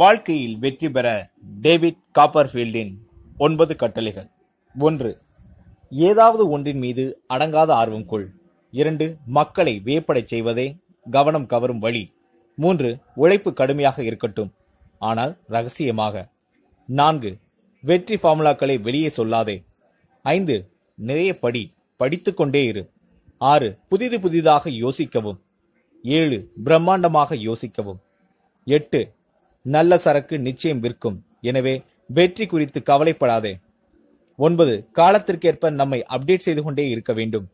வாழ்க்கையில் வெற்றி பெற டேவிட் காப்பர்ஃபீல்டின் ஒன்பது கட்டளைகள். ஒன்று ஏதாவது ஒன்றின் மீது அடங்காத ஆர்வம் கொள் இரண்டு மக்களை வியப்படை செய்வதே கவனம் கவரும் வழி. மூன்று உழைப்பு கடுமையாக இருக்கட்டும். ஆனால் ரகசியமாக. நான்கு வெற்றி ஃபார்முலாக்களை வெளியே சொல்லாதே. ஐந்து நிறைய படி படித்துக்கொண்டே இரு. ஆறு புதிது புதிதாக யோசிக்கவும். ஏழு பிரம்மாண்டமாக யோசிக்கவும். எட்டு நல்ல சரக்கு நிச்சயம் விற்கும். எனவே வெற்றி குறித்து கவலைப்படாதே. ஒன்பது காலத்திற்கேற்ப நம்மை அப்டேட் செய்து கொண்டே இருக்க வேண்டும்.